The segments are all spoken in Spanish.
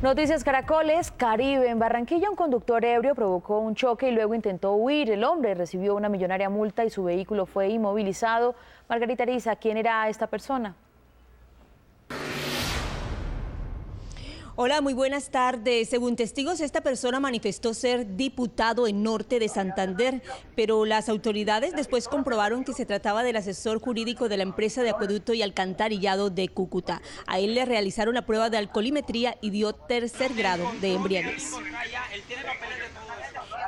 Noticias Caracoles, Caribe. En Barranquilla, un conductor ebrio provocó un choque y luego intentó huir. El hombre recibió una millonaria multa y su vehículo fue inmovilizado. Margarita Riza, ¿quién era esta persona? Hola, muy buenas tardes. Según testigos, esta persona manifestó ser diputado en Norte de Santander, pero las autoridades después comprobaron que se trataba del asesor jurídico de la empresa de acueducto y alcantarillado de Cúcuta. A él le realizaron la prueba de alcoholimetría y dio tercer grado de embriaguez.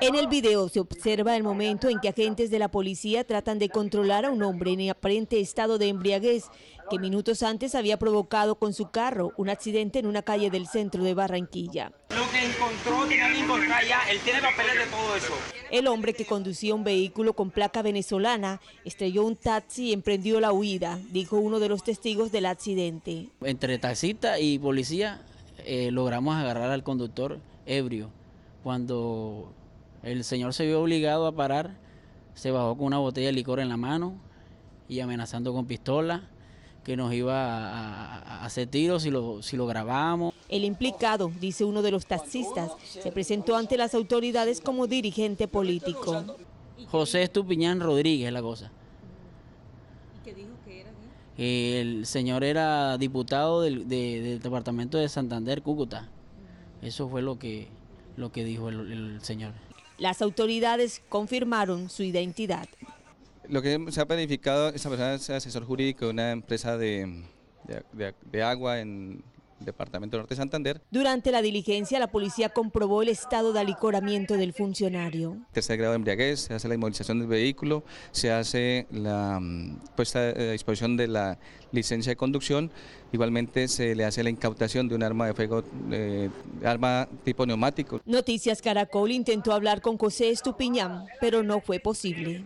En el video se observa el momento en que agentes de la policía tratan de controlar a un hombre en aparente estado de embriaguez que minutos antes había provocado con su carro un accidente en una calle del centro de Barranquilla. Lo que encontró, él tiene papeles de todo eso. El hombre que conducía un vehículo con placa venezolana estrelló un taxi y emprendió la huida, dijo uno de los testigos del accidente. Entre taxista y policía eh, logramos agarrar al conductor ebrio. Cuando el señor se vio obligado a parar, se bajó con una botella de licor en la mano y amenazando con pistola que nos iba a, hacer tiros si lo, si lo grabamos. El implicado, dice uno de los taxistas, se presentó ante las autoridades como dirigente político. José Estupiñán Rodríguez la cosa. ¿Y qué dijo que era? El señor era diputado del, departamento de Santander, Cúcuta. Eso fue lo que, lo que dijo el señor. Las autoridades confirmaron su identidad. Lo que se ha verificado, esa persona es asesor jurídico de una empresa de, de, agua en Departamento Norte de Santander. Durante la diligencia, la policía comprobó el estado de alicoramiento del funcionario. Tercer grado de embriaguez, se hace la inmovilización del vehículo, se hace la mm, puesta a disposición de la licencia de conducción, igualmente se le hace la incautación de un arma de fuego, eh, arma tipo neumático. Noticias Caracol intentó hablar con José Estupiñán, pero no fue posible.